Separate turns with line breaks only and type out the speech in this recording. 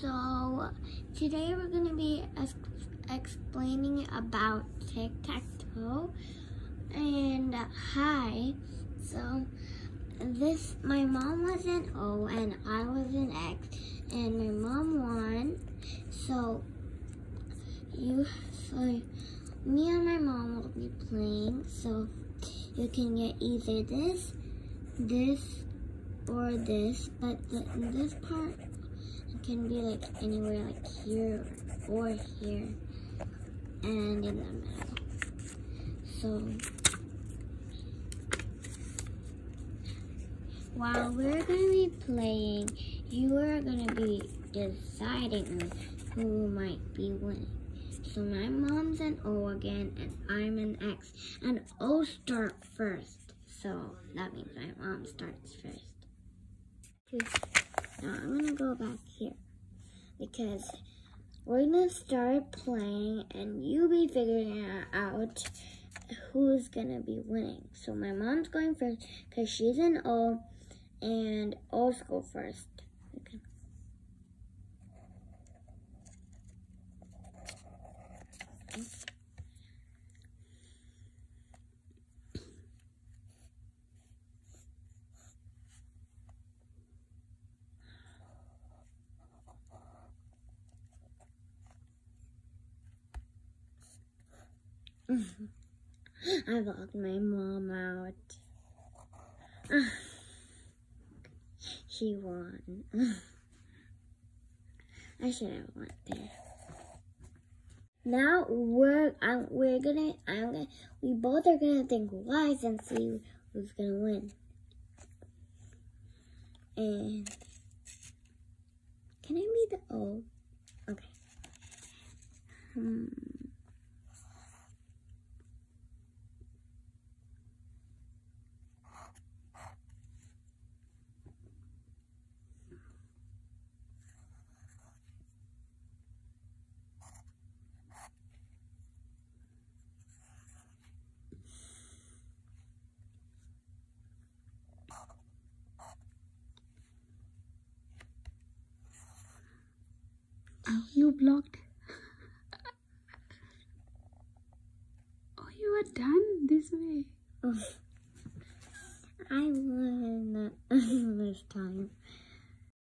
So today we're gonna be ex- explaining about tic-tac-toe and uh, hi. So this my mom was an O and I was an X and my mom won. So you so me and my mom will be playing. So you can get either this, this, or this. But the, this part it can be like anywhere, like here or here, and in the middle. So while we're gonna be playing, you are gonna be deciding who might be winning. So my mom's an O again, and I'm an X. And O start first. So that means my mom starts first. Now I'm gonna go back here because we're gonna start playing, and you'll be figuring out who's gonna be winning. So my mom's going first because she's an O, and O's go first. Okay. I locked my mom out. she won. I should have went there. Now we're I'm, we're gonna I'm gonna we both are gonna think wise and see who's gonna win. And can I be the O? Okay. Hmm.
Oh, you blocked. oh, you are done this way.
Oh, I won this time.